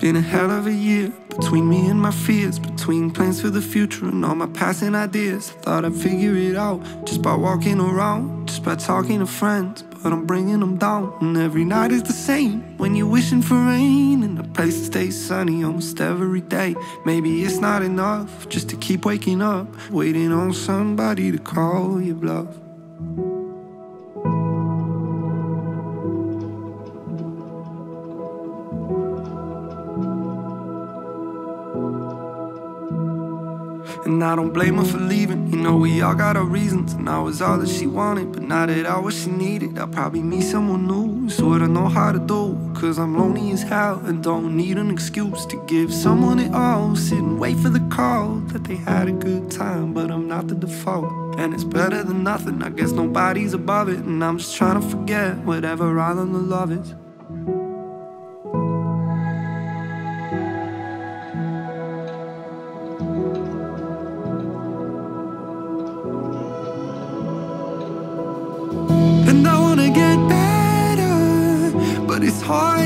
been a hell of a year between me and my fears, between plans for the future and all my passing ideas. Thought I'd figure it out just by walking around, just by talking to friends. But I'm bringing them down, and every night is the same. When you're wishing for rain and a place to stay sunny almost every day. Maybe it's not enough just to keep waking up, waiting on somebody to call your bluff. And I don't blame her for leaving. You know, we all got our reasons. And I was all that she wanted. But now that I was she needed, I'll probably meet someone new. It's what I know how to do. Cause I'm lonely as hell and don't need an excuse to give someone it all. Sit and wait for the call that they had a good time. But I'm not the default. And it's better than nothing. I guess nobody's above it. And I'm just trying to forget whatever island of love is. But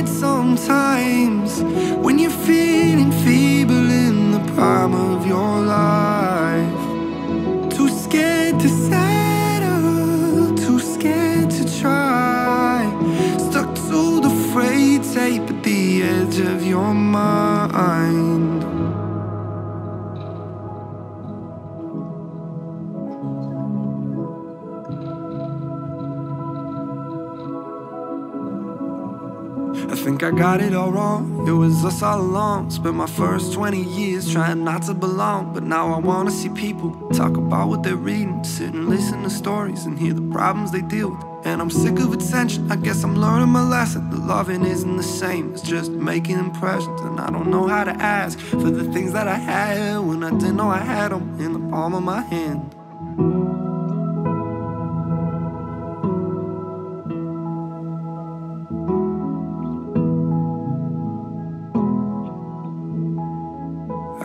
I think I got it all wrong. It was us all along. Spent my first 20 years trying not to belong. But now I wanna see people talk about what they're reading. Sit and listen to stories and hear the problems they deal with. And I'm sick of attention. I guess I'm learning my lesson. The loving isn't the same, it's just making impressions. And I don't know how to ask for the things that I had when I didn't know I had them in the palm of my hand.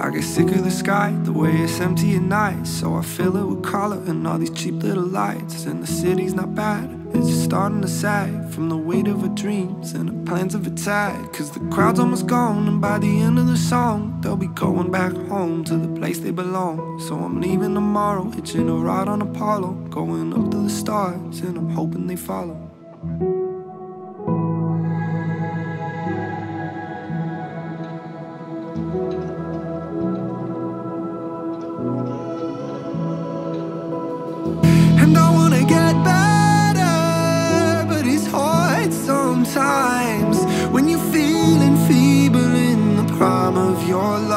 I get sick of the sky, the way it's empty at night. So I fill it with color and all these cheap little lights. And the city's not bad, it's just starting to sag from the weight of our dreams and the plans of attack. Cause the crowd's almost gone, and by the end of the song, they'll be going back home to the place they belong. So I'm leaving tomorrow, hitching a ride on Apollo, going up to the stars, and I'm hoping they follow. Your life.